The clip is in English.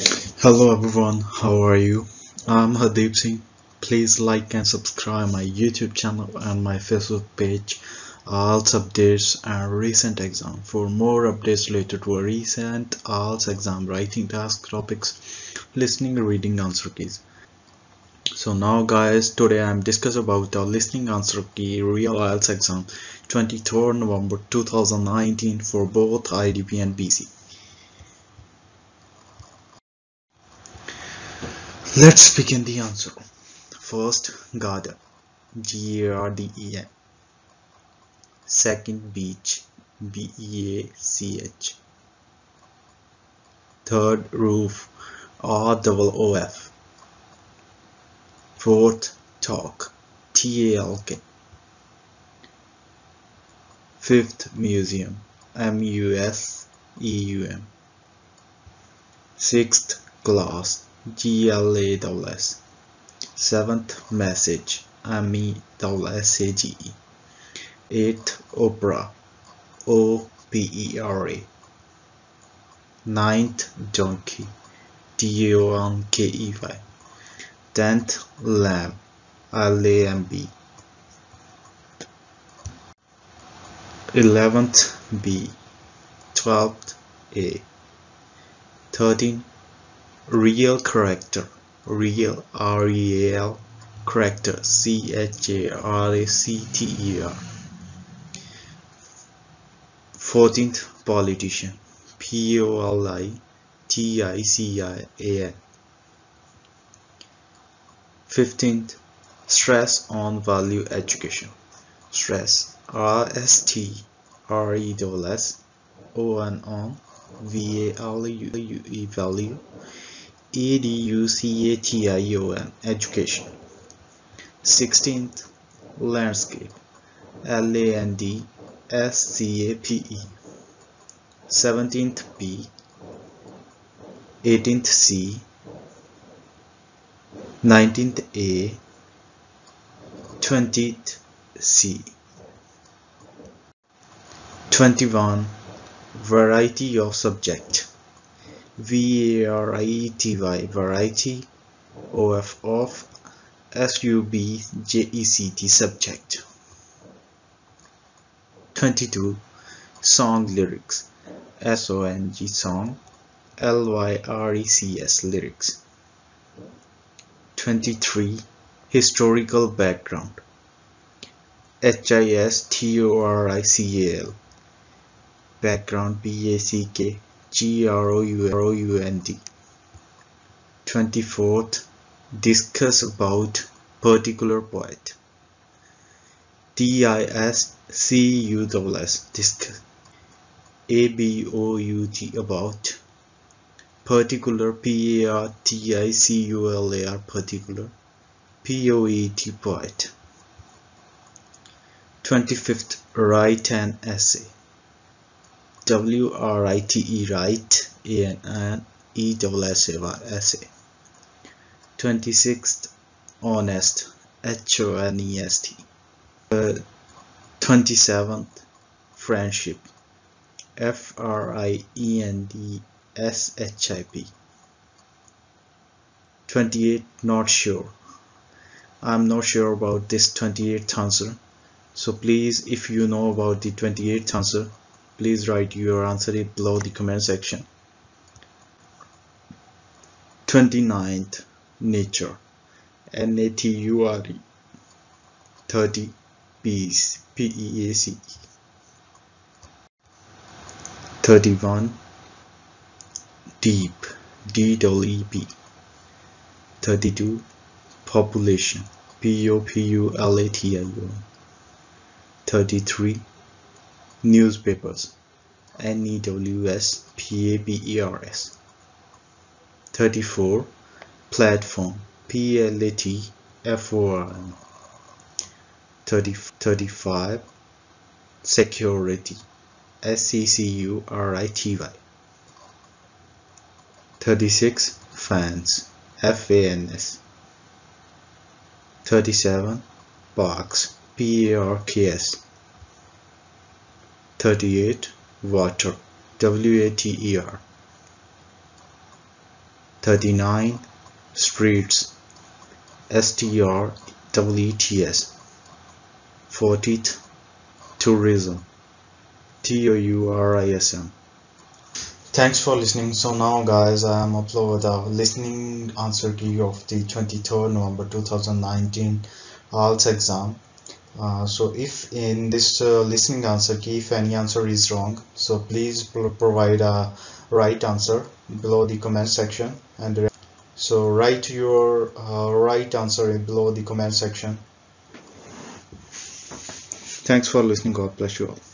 Hello everyone, how are you? I'm Hardeep Singh. Please like and subscribe my YouTube channel and my Facebook page. IELTS updates and recent exam. For more updates related to a recent IELTS exam writing task topics, listening, reading answer keys. So now guys, today I'm discuss about the listening answer key real IELTS exam 23rd November 2019 for both IDP and BC. Let's begin the answer. First, garden, G-A-R-D-E-N. Second, beach, B-E-A-C-H. Third, roof, R-O-O-F. Fourth, talk, T-A-L-K. Fifth, museum, M-U-S-E-U-M. Sixth, glass, GLASS. Seventh message MESSAGE. Eighth opera OPERA. Ninth donkey D-O-N-K-E-Y. Tenth lamb L-A-M-B. Eleventh B. Twelfth A. Thirteen real character. Real r-e-a-l character. C-h-a-r-a-c-t-e-r 14th politician. P-o-l-i-t-i-c-i-a-n 15th stress on value education. Stress r-s-t-r-e-s o-n on v-a-l-u-e value education education. 16th landscape. L-A-N-D-S-C-A-P-E. 17th b. 18th c. 19th a. 20th c. 21 variety of subject V-A-R-I-E-T-Y variety of of S-U-B-J-E-C-T subject. 22 song lyrics. S-O-N-G. Song L-Y-R-E-C-S lyrics. 23 historical background. H-I-S-T-O-R-I-C-A-L background B-A-C-K G-R-O-U-N-D 24th discuss about particular poet. D-I-S-C-U-S discuss. A-B-O-U-T about particular P-A-R-T-I-C-U-L-A-R particular P-O-E-T poet. 25th write an essay W R I T E write A N N E double S A Y essay. Twenty sixth honest H O N E S T. Twenty seventh friendship F R I E N D S H I P. Twenty eight not sure. I'm not sure about this 28th answer. So please if you know about the 28th answer please write your answer below the comment section. 29th nature N-A-T-U-R-E 30 peace P-E-A-C 31 deep D-E-E-P 32 population P-O-P-U-L-A-T-I-O-N 33 newspapers. N-E-W-S-P-A-P-E-R-S 34 platform P-L-A-T-F-O-R-M 30, 35 security S-C-C-U-R-I-T-Y 36 fans F-A-N-S 37 box P-A-R-K-S 38 water W-A-T-E-R 39 streets S-T-R-E-E-T-S 40th tourism T-O-U-R-I-S-M Thanks for listening. So now guys I am upload the listening answer key of the 23rd November 2019 IELTS exam. Uh, so if in this uh, listening answer key if any answer is wrong so please provide a right answer below the comment section and so write your uh, right answer below the comment section. Thanks for listening. God bless you all